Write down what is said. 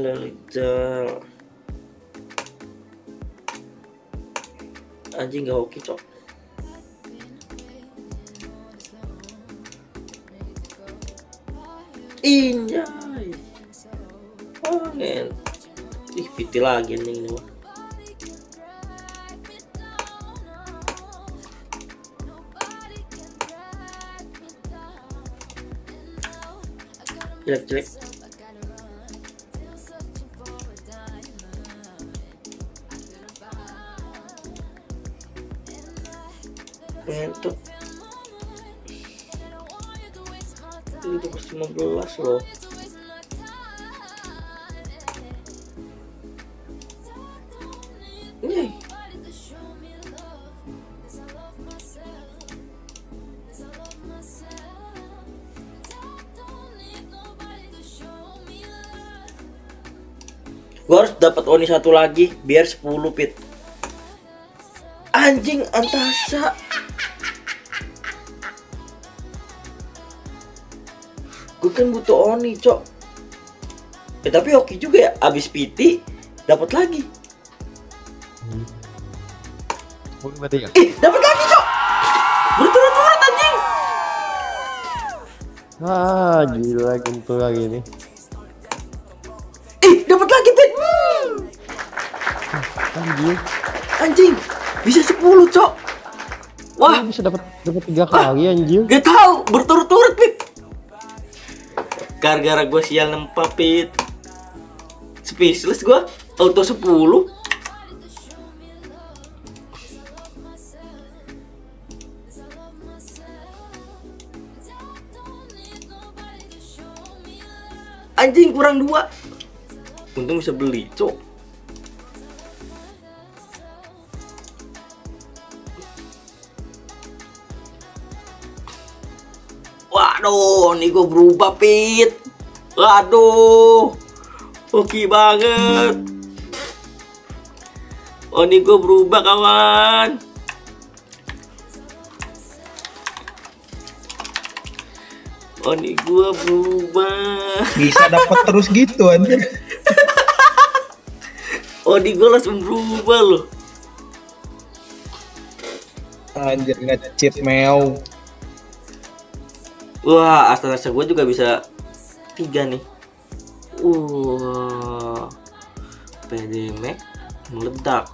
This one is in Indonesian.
pecel anjing gak hoki cok. Injay. Oh ngen Ih piti lagi nih ini mah. Jelek Ini udah kelas 15 loh. Gue harus dapat Oni satu lagi biar 10 pit. Anjing antasa. Gue kan butuh Oni, Cok. Eh, tapi oke juga ya, abis piti dapat lagi. Oh, mati ya? Ih, dapat lagi, Cok. Berturut-turut anjing. Ah, gila kentu lagi nih. Ih, dapat lagi, Pit. Hmm. Anjir. Anjing, bisa 10, Cok. Wah, bisa dapat dapat tiga kali anjir. gak tahu berturut-turut, Pit. Gara-gara gue sial nempa, Pit. Speechless gue, auto 10. Anjing kurang dua. Untung bisa beli, cok. Waduh, nih gue berubah, Pit. Waduh, oke banget. Oh, nih gue berubah, kawan. Oh, nih gue berubah. Bisa dapat terus gitu anjir. Oh, nih gue langsung berubah loh. Anjir nge-cheat meow. Wah, Astanasa gue juga bisa tiga nih. Wah, PD Max meledak.